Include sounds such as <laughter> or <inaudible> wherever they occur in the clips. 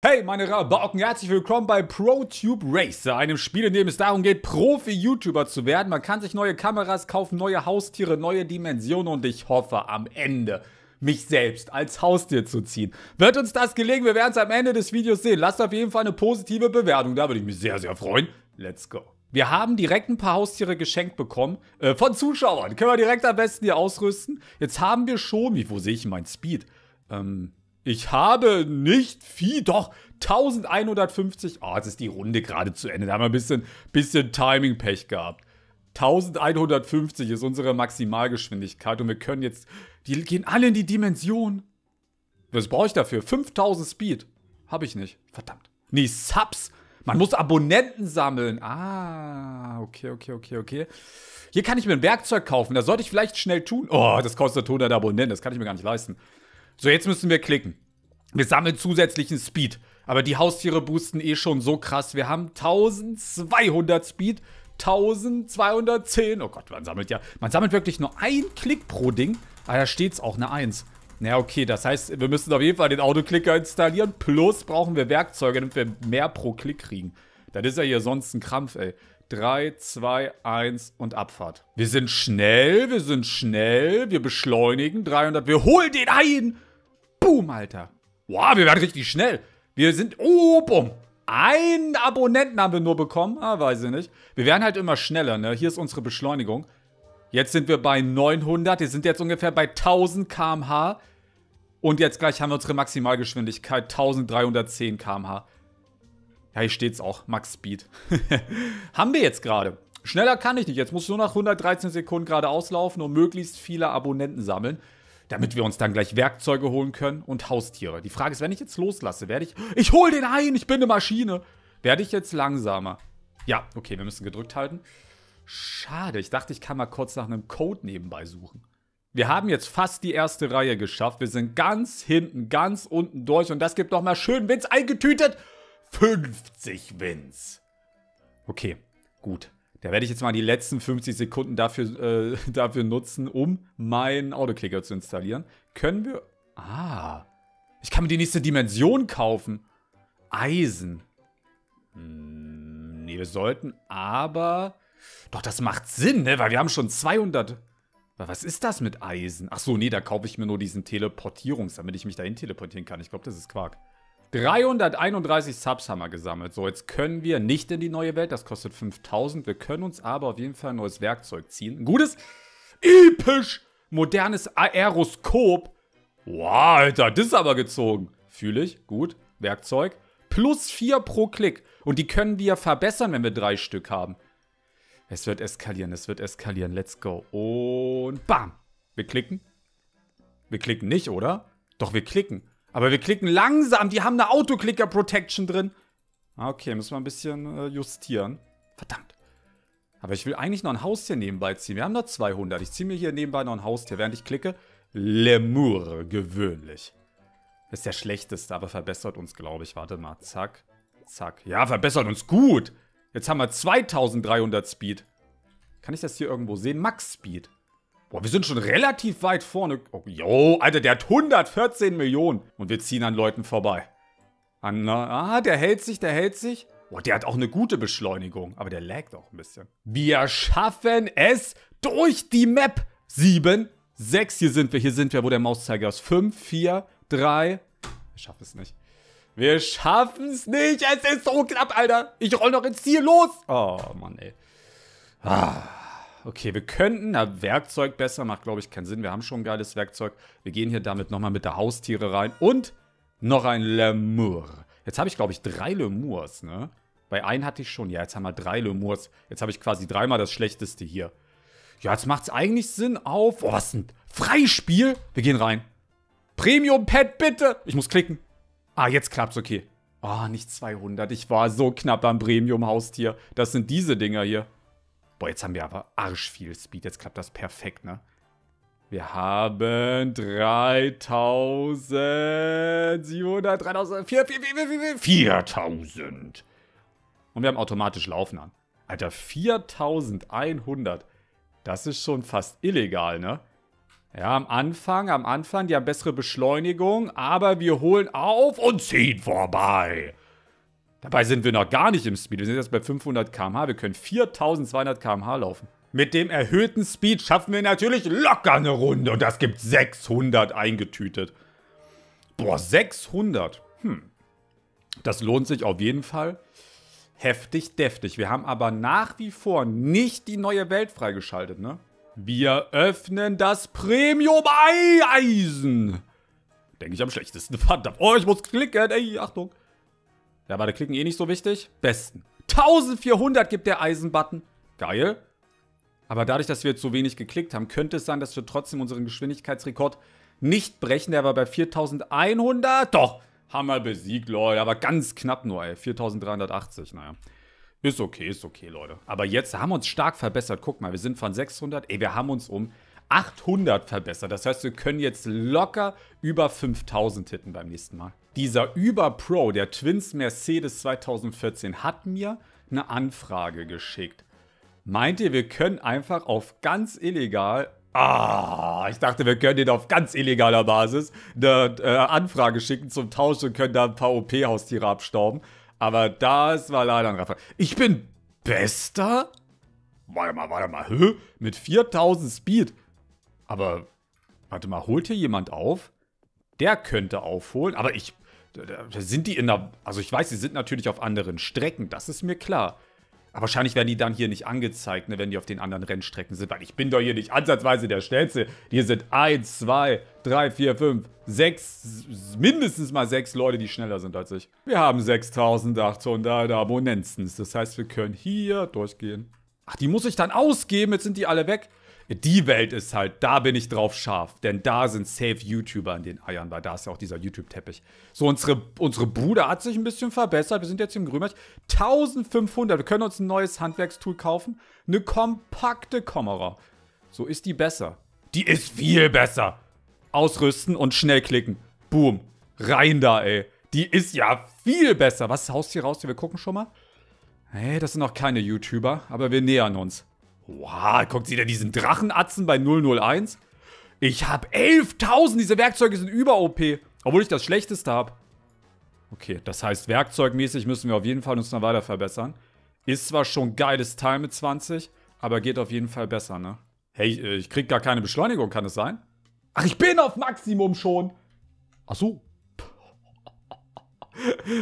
Hey meine Rabauken, herzlich willkommen bei ProTube Racer, einem Spiel, in dem es darum geht, Profi-YouTuber zu werden. Man kann sich neue Kameras kaufen, neue Haustiere, neue Dimensionen und ich hoffe am Ende mich selbst als Haustier zu ziehen. Wird uns das gelingen? Wir werden es am Ende des Videos sehen. Lasst auf jeden Fall eine positive Bewertung, da würde ich mich sehr, sehr freuen. Let's go. Wir haben direkt ein paar Haustiere geschenkt bekommen. Äh, von Zuschauern. Können wir direkt am besten hier ausrüsten. Jetzt haben wir schon, wie, wo sehe ich mein Speed? Ähm, ich habe nicht viel, doch 1150. Oh, jetzt ist die Runde gerade zu Ende. Da haben wir ein bisschen, bisschen Timing-Pech gehabt. 1150 ist unsere Maximalgeschwindigkeit und wir können jetzt, die gehen alle in die Dimension. Was brauche ich dafür? 5000 Speed. Habe ich nicht. Verdammt. Nee, Subs. Man muss Abonnenten sammeln. Ah, okay, okay, okay, okay. Hier kann ich mir ein Werkzeug kaufen. Das sollte ich vielleicht schnell tun. Oh, das kostet 100 Abonnenten. Das kann ich mir gar nicht leisten. So, jetzt müssen wir klicken. Wir sammeln zusätzlichen Speed. Aber die Haustiere boosten eh schon so krass. Wir haben 1200 Speed, 1210. Oh Gott, man sammelt ja. Man sammelt wirklich nur ein Klick pro Ding. Ah, da steht's auch eine 1. Na ja, okay, das heißt, wir müssen auf jeden Fall den Autoklicker installieren. Plus brauchen wir Werkzeuge, damit wir mehr pro Klick kriegen. Das ist ja hier sonst ein Krampf, ey. 3, 2, 1 und Abfahrt. Wir sind schnell, wir sind schnell, wir beschleunigen. 300, wir holen den ein! Boom, Alter. Wow, wir werden richtig schnell. Wir sind, oh, bumm. Einen Abonnenten haben wir nur bekommen. Ah, weiß ich nicht. Wir werden halt immer schneller, ne? Hier ist unsere Beschleunigung. Jetzt sind wir bei 900. Wir sind jetzt ungefähr bei 1000 km/h. Und jetzt gleich haben wir unsere Maximalgeschwindigkeit 1310 km/h. Ja, hier steht's auch. Max Speed. <laughs> haben wir jetzt gerade. Schneller kann ich nicht. Jetzt muss ich nur nach 113 Sekunden gerade auslaufen und möglichst viele Abonnenten sammeln damit wir uns dann gleich Werkzeuge holen können und Haustiere. Die Frage ist, wenn ich jetzt loslasse, werde ich... Ich hole den ein, ich bin eine Maschine. Werde ich jetzt langsamer? Ja, okay, wir müssen gedrückt halten. Schade, ich dachte, ich kann mal kurz nach einem Code nebenbei suchen. Wir haben jetzt fast die erste Reihe geschafft. Wir sind ganz hinten, ganz unten durch. Und das gibt noch mal schön Wins eingetütet. 50 Wins. Okay, gut. Da werde ich jetzt mal die letzten 50 Sekunden dafür, äh, <laughs> dafür nutzen, um meinen Autoklicker zu installieren. Können wir... Ah. Ich kann mir die nächste Dimension kaufen. Eisen. Hm, nee, wir sollten aber... Doch, das macht Sinn, ne? Weil wir haben schon 200... Was ist das mit Eisen? Ach so, nee, da kaufe ich mir nur diesen Teleportierungs, damit ich mich dahin teleportieren kann. Ich glaube, das ist Quark. 331 Subs haben wir gesammelt. So, jetzt können wir nicht in die neue Welt. Das kostet 5000. Wir können uns aber auf jeden Fall ein neues Werkzeug ziehen. Ein gutes, episch, modernes Aeroskop. Wow, Alter, das ist aber gezogen. Fühle ich. Gut. Werkzeug. Plus 4 pro Klick. Und die können wir verbessern, wenn wir drei Stück haben. Es wird eskalieren, es wird eskalieren. Let's go. Und bam. Wir klicken. Wir klicken nicht, oder? Doch, wir klicken. Aber wir klicken langsam. Die haben eine Autoclicker-Protection drin. Ah, okay, müssen wir ein bisschen äh, justieren. Verdammt. Aber ich will eigentlich noch ein Haustier nebenbei ziehen. Wir haben noch 200. Ich ziehe mir hier nebenbei noch ein Haustier, während ich klicke. Lemur, gewöhnlich. ist der schlechteste, aber verbessert uns, glaube ich. Warte mal. Zack. Zack. Ja, verbessert uns gut. Jetzt haben wir 2300 Speed. Kann ich das hier irgendwo sehen? Max Speed. Boah, wir sind schon relativ weit vorne. Oh, yo, Alter, der hat 114 Millionen. Und wir ziehen an Leuten vorbei. An, ah, der hält sich, der hält sich. Boah, der hat auch eine gute Beschleunigung. Aber der laggt auch ein bisschen. Wir schaffen es durch die Map. Sieben, sechs, hier sind wir, hier sind wir, wo der Mauszeiger ist. Fünf, vier, drei. Wir schaffen es nicht. Wir schaffen es nicht. Es ist so knapp, Alter. Ich roll noch ins Ziel los. Oh, Mann, ey. Ah. Okay, wir könnten, na, Werkzeug besser, macht glaube ich keinen Sinn. Wir haben schon ein geiles Werkzeug. Wir gehen hier damit nochmal mit der Haustiere rein. Und noch ein Lemur. Jetzt habe ich glaube ich drei Lemurs, ne? Bei einem hatte ich schon, ja, jetzt haben wir drei Lemurs. Jetzt habe ich quasi dreimal das Schlechteste hier. Ja, jetzt macht es eigentlich Sinn auf... Oh, was ein Freispiel? Wir gehen rein. Premium-Pet, bitte! Ich muss klicken. Ah, jetzt klappt's, okay. Ah, oh, nicht 200. Ich war so knapp am Premium-Haustier. Das sind diese Dinger hier. Boah, jetzt haben wir aber arsch viel Speed. Jetzt klappt das perfekt, ne? Wir haben 3700, 3000, 4000. 4000. Und wir haben automatisch Laufen an. Alter, 4100. Das ist schon fast illegal, ne? Ja, am Anfang, am Anfang, die haben bessere Beschleunigung, aber wir holen auf und ziehen vorbei. Dabei sind wir noch gar nicht im Speed. Wir sind jetzt bei 500 km/h. Wir können 4200 km/h laufen. Mit dem erhöhten Speed schaffen wir natürlich locker eine Runde. Und das gibt 600 eingetütet. Boah, 600. Hm. Das lohnt sich auf jeden Fall. Heftig, deftig. Wir haben aber nach wie vor nicht die neue Welt freigeschaltet, ne? Wir öffnen das Premium-Eisen. Denke ich am schlechtesten. <laughs> Verdammt. Oh, ich muss klicken. Ey, Achtung. Ja, warte, klicken eh nicht so wichtig. Besten. 1400 gibt der Eisenbutton. Geil. Aber dadurch, dass wir jetzt so wenig geklickt haben, könnte es sein, dass wir trotzdem unseren Geschwindigkeitsrekord nicht brechen. Der war bei 4100. Doch, haben wir besiegt, Leute. Aber ganz knapp nur, ey. 4380, naja. Ist okay, ist okay, Leute. Aber jetzt haben wir uns stark verbessert. Guck mal, wir sind von 600, ey, wir haben uns um 800 verbessert. Das heißt, wir können jetzt locker über 5000 hitten beim nächsten Mal. Dieser Über Pro, der Twins Mercedes 2014, hat mir eine Anfrage geschickt. Meint ihr, wir können einfach auf ganz illegal Ah, ich dachte, wir können den auf ganz illegaler Basis eine äh, Anfrage schicken zum Tausch und können da ein paar OP-Haustiere abstauben. Aber das war leider ein Raffer. Ich bin Bester? Warte mal, warte mal. Hä? Mit 4000 Speed. Aber, warte mal, holt hier jemand auf? Der könnte aufholen, aber ich. Sind die in der. Also, ich weiß, sie sind natürlich auf anderen Strecken, das ist mir klar. Aber wahrscheinlich werden die dann hier nicht angezeigt, ne, wenn die auf den anderen Rennstrecken sind, weil ich bin doch hier nicht ansatzweise der Schnellste. Hier sind 1, 2, 3, 4, 5, 6, mindestens mal 6 Leute, die schneller sind als ich. Wir haben 6800 Abonnenten. Das heißt, wir können hier durchgehen. Ach, die muss ich dann ausgeben, jetzt sind die alle weg. Die Welt ist halt, da bin ich drauf scharf. Denn da sind safe YouTuber in den Eiern, weil da ist ja auch dieser YouTube-Teppich. So, unsere, unsere Bude hat sich ein bisschen verbessert. Wir sind jetzt im Grünbereich. 1500. Wir können uns ein neues Handwerkstool kaufen. Eine kompakte Kamera. So ist die besser. Die ist viel besser. Ausrüsten und schnell klicken. Boom. Rein da, ey. Die ist ja viel besser. Was ist Haustier raus? Wir gucken schon mal. Hey, das sind noch keine YouTuber, aber wir nähern uns. Wow, guckt sie da diesen Drachenatzen bei 001? Ich habe 11.000, diese Werkzeuge sind über OP. Obwohl ich das Schlechteste habe. Okay, das heißt, werkzeugmäßig müssen wir auf jeden Fall uns noch weiter verbessern. Ist zwar schon geiles Teil mit 20, aber geht auf jeden Fall besser, ne? Hey, ich krieg gar keine Beschleunigung, kann es sein? Ach, ich bin auf Maximum schon. Ach so,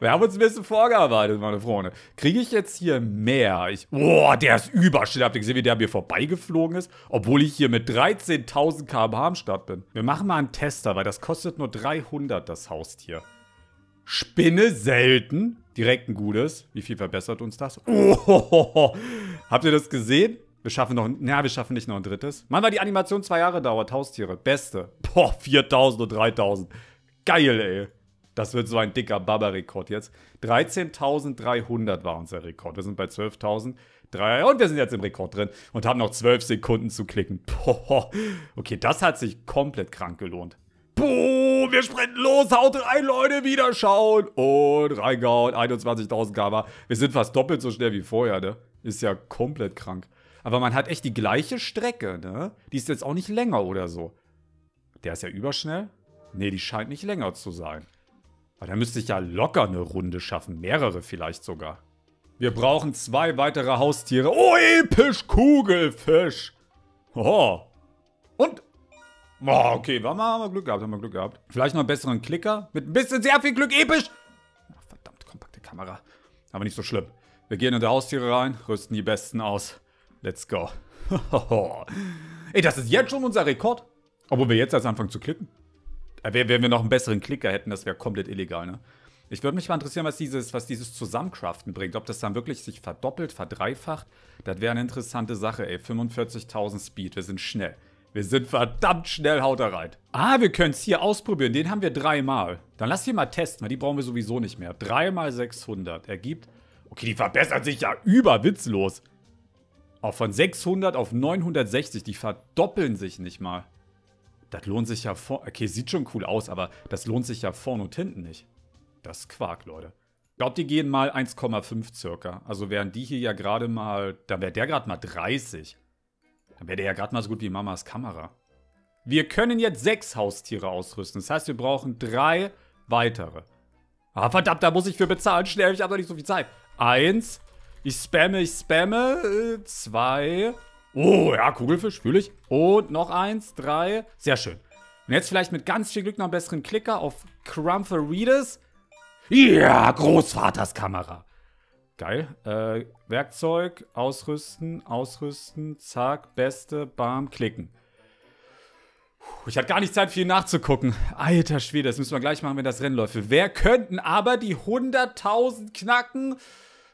wir haben uns ein bisschen vorgearbeitet, meine Freunde. Kriege ich jetzt hier mehr? Ich, boah, der ist überschnell. Habt ihr gesehen, wie der mir vorbeigeflogen ist? Obwohl ich hier mit 13.000 km/h am Start bin. Wir machen mal einen Tester, weil das kostet nur 300, das Haustier. Spinne selten. Direkt ein gutes. Wie viel verbessert uns das? Oh, <laughs> habt ihr das gesehen? Wir schaffen noch, na, wir schaffen nicht noch ein drittes. Mann, weil die Animation zwei Jahre dauert. Haustiere, beste. Boah, 4000 und 3000. Geil, ey. Das wird so ein dicker Baba-Rekord jetzt. 13.300 war unser Rekord. Wir sind bei 12.000. Und wir sind jetzt im Rekord drin und haben noch 12 Sekunden zu klicken. Boah. Okay, das hat sich komplett krank gelohnt. Boah, wir sprinten los, haut rein, Leute, wieder schauen. Und reingehauen, 21.000 km. Wir sind fast doppelt so schnell wie vorher, ne? Ist ja komplett krank. Aber man hat echt die gleiche Strecke, ne? Die ist jetzt auch nicht länger oder so. Der ist ja überschnell. Nee, die scheint nicht länger zu sein. Aber da müsste ich ja locker eine Runde schaffen. Mehrere vielleicht sogar. Wir brauchen zwei weitere Haustiere. Oh, episch Kugelfisch. Oh. Und... Oh, okay, haben wir, haben wir Glück gehabt, haben wir Glück gehabt. Vielleicht noch einen besseren Klicker. Mit ein bisschen sehr viel Glück. Episch. Ach, verdammt, kompakte Kamera. Aber nicht so schlimm. Wir gehen in die Haustiere rein, rüsten die Besten aus. Let's go. <laughs> Ey, das ist jetzt schon unser Rekord. Obwohl wir jetzt erst anfangen zu klicken. Äh, wenn wir noch einen besseren Klicker hätten, das wäre komplett illegal, ne? Ich würde mich mal interessieren, was dieses, was dieses Zusammencraften bringt. Ob das dann wirklich sich verdoppelt, verdreifacht. Das wäre eine interessante Sache, ey. 45.000 Speed, wir sind schnell. Wir sind verdammt schnell, haut da rein. Ah, wir können es hier ausprobieren. Den haben wir dreimal. Dann lass die mal testen, weil die brauchen wir sowieso nicht mehr. Dreimal 600 ergibt... Okay, die verbessert sich ja überwitzlos. Auch von 600 auf 960. Die verdoppeln sich nicht mal. Das lohnt sich ja vor. Okay, sieht schon cool aus, aber das lohnt sich ja vorne und hinten nicht. Das ist Quark, Leute. Ich glaube, die gehen mal 1,5 circa. Also wären die hier ja gerade mal. Da wäre der gerade mal 30. Dann wäre der ja gerade mal so gut wie Mamas Kamera. Wir können jetzt sechs Haustiere ausrüsten. Das heißt, wir brauchen drei weitere. Ah, verdammt, da muss ich für bezahlen. Schnell, ich habe doch nicht so viel Zeit. Eins. Ich spamme, ich spamme. Äh, zwei. Oh, ja, Kugelfisch, fühle ich. Und noch eins, drei. Sehr schön. Und jetzt vielleicht mit ganz viel Glück noch einen besseren Klicker auf Crumpherides. Ja, Großvaters Kamera. Geil. Äh, Werkzeug, ausrüsten, ausrüsten, zack, beste, bam, klicken. Ich hatte gar nicht Zeit, viel nachzugucken. Alter Schwede, das müssen wir gleich machen, wenn das Rennen läuft. Wer könnten aber die 100.000 knacken?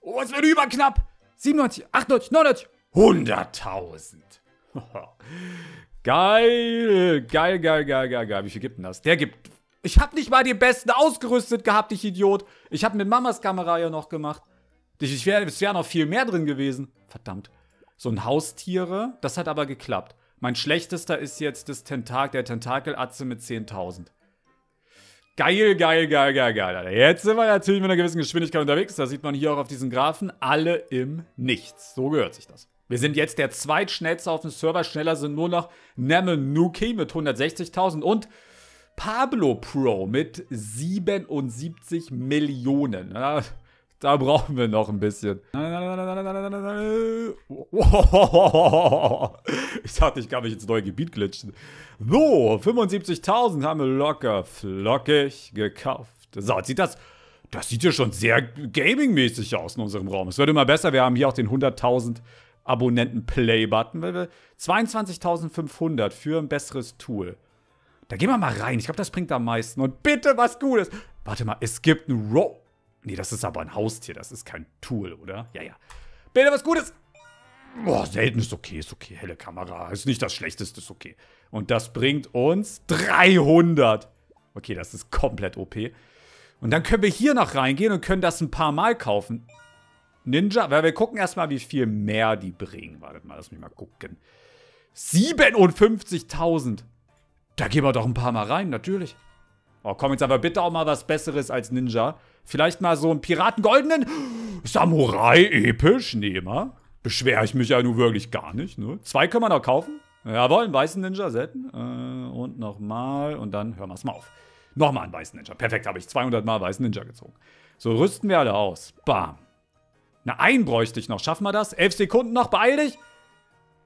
Oh, es wird überknapp. 97, 98, 99, 100.000. <laughs> geil, geil, geil, geil, geil, geil. Wie viel gibt denn das? Der gibt... Ich habe nicht mal den besten ausgerüstet gehabt, ich Idiot. Ich habe mit Mamas Kamera ja noch gemacht. Ich wär, es wäre noch viel mehr drin gewesen. Verdammt. So ein Haustiere, das hat aber geklappt. Mein schlechtester ist jetzt das Tentak, der Tentakelatze mit 10.000. Geil, geil, geil, geil, geil. Jetzt sind wir natürlich mit einer gewissen Geschwindigkeit unterwegs. Das sieht man hier auch auf diesen Graphen. Alle im Nichts. So gehört sich das. Wir sind jetzt der zweitschnellste auf dem Server. Schneller sind nur noch Nemenuki mit 160.000 und Pablo Pro mit 77 Millionen. Da brauchen wir noch ein bisschen. <laughs> Ich dachte, ich kann mich ins neue Gebiet glitschen. So, 75.000 haben wir locker flockig gekauft. So, sieht das... Das sieht ja schon sehr gaming-mäßig aus in unserem Raum. Es wird immer besser. Wir haben hier auch den 100.000 Abonnenten-Play-Button. 22.500 für ein besseres Tool. Da gehen wir mal rein. Ich glaube, das bringt am meisten. Und bitte was Gutes. Warte mal, es gibt ein Row. Nee, das ist aber ein Haustier, das ist kein Tool, oder? Ja, ja. Bitte was Gutes! Boah, selten ist okay, ist okay. Helle Kamera, ist nicht das Schlechteste, ist okay. Und das bringt uns 300. Okay, das ist komplett OP. Und dann können wir hier noch reingehen und können das ein paar Mal kaufen. Ninja, weil wir gucken erstmal, wie viel mehr die bringen. Wartet mal, lass mich mal gucken. 57.000. Da gehen wir doch ein paar Mal rein, natürlich. Oh, komm jetzt aber bitte auch mal was Besseres als Ninja. Vielleicht mal so einen Piratengoldenen Samurai episch. Nee, mal. Beschwere ich mich ja nun wirklich gar nicht. Ne? Zwei können wir noch kaufen. Jawohl, einen weißen Ninja selten. Äh, und nochmal. Und dann hören wir es mal auf. Nochmal einen weißen Ninja. Perfekt, habe ich 200 Mal weißen Ninja gezogen. So, rüsten wir alle aus. Bam. Na, einen bräuchte ich noch. Schaffen wir das? Elf Sekunden noch. Beeil dich.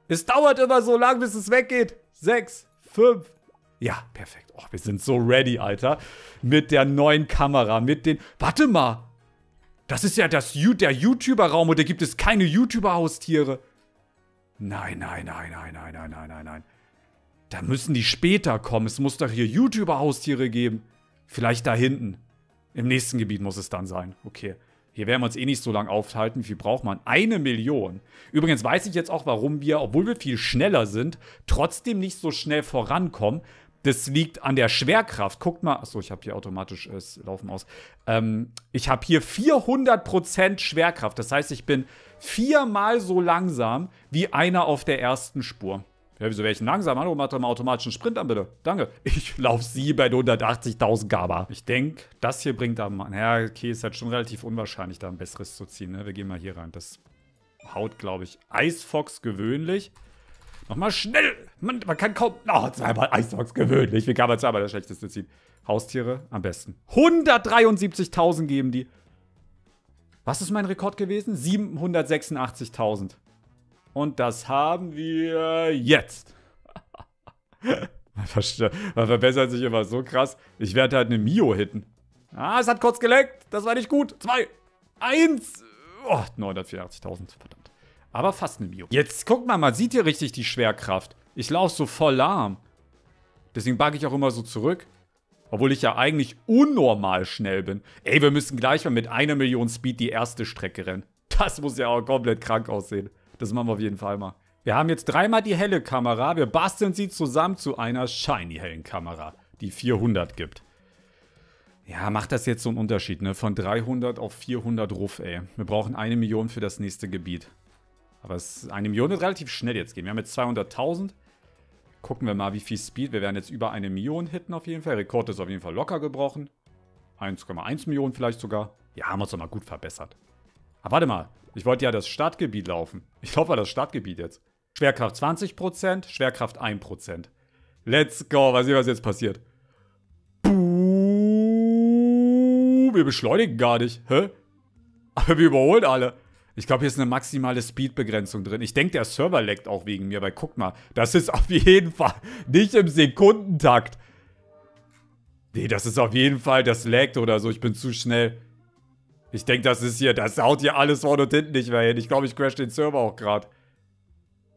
Es dauert immer so lang, bis es weggeht. Sechs, fünf, ja, perfekt. Oh, wir sind so ready, Alter. Mit der neuen Kamera, mit den... Warte mal. Das ist ja das, der YouTuber-Raum und da gibt es keine YouTuber-Haustiere. Nein, nein, nein, nein, nein, nein, nein, nein, nein. Da müssen die später kommen. Es muss doch hier YouTuber-Haustiere geben. Vielleicht da hinten. Im nächsten Gebiet muss es dann sein. Okay. Hier werden wir uns eh nicht so lange aufhalten. Wie viel braucht man? Eine Million. Übrigens weiß ich jetzt auch, warum wir, obwohl wir viel schneller sind, trotzdem nicht so schnell vorankommen, das liegt an der Schwerkraft. Guckt mal, achso, ich habe hier automatisch äh, es laufen aus. Ähm, ich habe hier 400% Schwerkraft. Das heißt, ich bin viermal so langsam wie einer auf der ersten Spur. Ja, wieso wäre ich langsam? Hallo, mach doch mal automatischen Sprint an, bitte. Danke. Ich laufe 780.000 Gaba. Ich denke, das hier bringt da mal. Ja, okay, ist halt schon relativ unwahrscheinlich, da ein besseres zu ziehen. Ne? Wir gehen mal hier rein. Das haut, glaube ich, Eisfox gewöhnlich. Nochmal schnell. Man, man kann kaum. Oh, zweimal Eisdogs gewöhnlich. Wie kann man zweimal das Schlechteste ziehen? Haustiere am besten. 173.000 geben die. Was ist mein Rekord gewesen? 786.000. Und das haben wir jetzt. <laughs> man, man verbessert sich immer so krass. Ich werde halt eine Mio hitten. Ah, es hat kurz geleckt. Das war nicht gut. Zwei. Eins. Oh, 984.000. Verdammt. Aber fast eine Bio. Jetzt guckt mal, man sieht hier richtig die Schwerkraft. Ich laufe so voll lahm. Deswegen bugge ich auch immer so zurück. Obwohl ich ja eigentlich unnormal schnell bin. Ey, wir müssen gleich mal mit einer Million Speed die erste Strecke rennen. Das muss ja auch komplett krank aussehen. Das machen wir auf jeden Fall mal. Wir haben jetzt dreimal die helle Kamera. Wir basteln sie zusammen zu einer shiny hellen Kamera, die 400 gibt. Ja, macht das jetzt so einen Unterschied, ne? Von 300 auf 400 Ruff, ey. Wir brauchen eine Million für das nächste Gebiet. Aber es, eine Million wird relativ schnell jetzt gehen. Wir haben jetzt 200.000. Gucken wir mal, wie viel Speed. Wir werden jetzt über eine Million hitten auf jeden Fall. Rekord ist auf jeden Fall locker gebrochen. 1,1 Millionen vielleicht sogar. Ja, haben wir uns doch mal gut verbessert. Aber warte mal. Ich wollte ja das Startgebiet laufen. Ich laufe das Startgebiet jetzt. Schwerkraft 20%, Schwerkraft 1%. Let's go. Mal sehen, was jetzt passiert. Wir beschleunigen gar nicht. Hä? Aber wir überholen alle. Ich glaube, hier ist eine maximale Speedbegrenzung drin. Ich denke, der Server leckt auch wegen mir, weil guck mal, das ist auf jeden Fall nicht im Sekundentakt. Nee, das ist auf jeden Fall, das laggt oder so. Ich bin zu schnell. Ich denke, das ist hier, das haut hier alles vorne und hinten nicht mehr hin. Ich glaube, ich crash den Server auch gerade.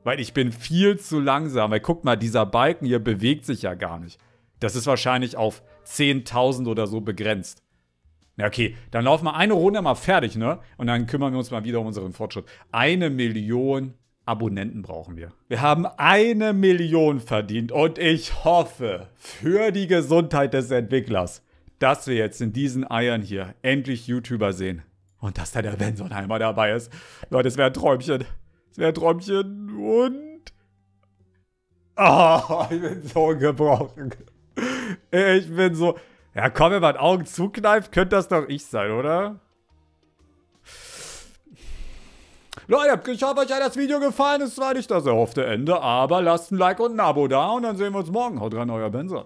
Weil ich bin viel zu langsam. Weil guck mal, dieser Balken hier bewegt sich ja gar nicht. Das ist wahrscheinlich auf 10.000 oder so begrenzt. Ja, okay, dann laufen wir eine Runde mal fertig, ne? Und dann kümmern wir uns mal wieder um unseren Fortschritt. Eine Million Abonnenten brauchen wir. Wir haben eine Million verdient und ich hoffe für die Gesundheit des Entwicklers, dass wir jetzt in diesen Eiern hier endlich YouTuber sehen. Und dass da der Bensonheimer dabei ist. Leute, es wäre ein Träumchen. Es wäre ein Träumchen und... Oh, <laughs> ich bin so gebrochen. Ich bin so... Ja, komm, wenn man Augen zukneift, könnte das doch ich sein, oder? Leute, ich hoffe, euch hat das Video gefallen. Es war nicht das erhoffte Ende, aber lasst ein Like und ein Abo da und dann sehen wir uns morgen. Haut rein, euer Benson.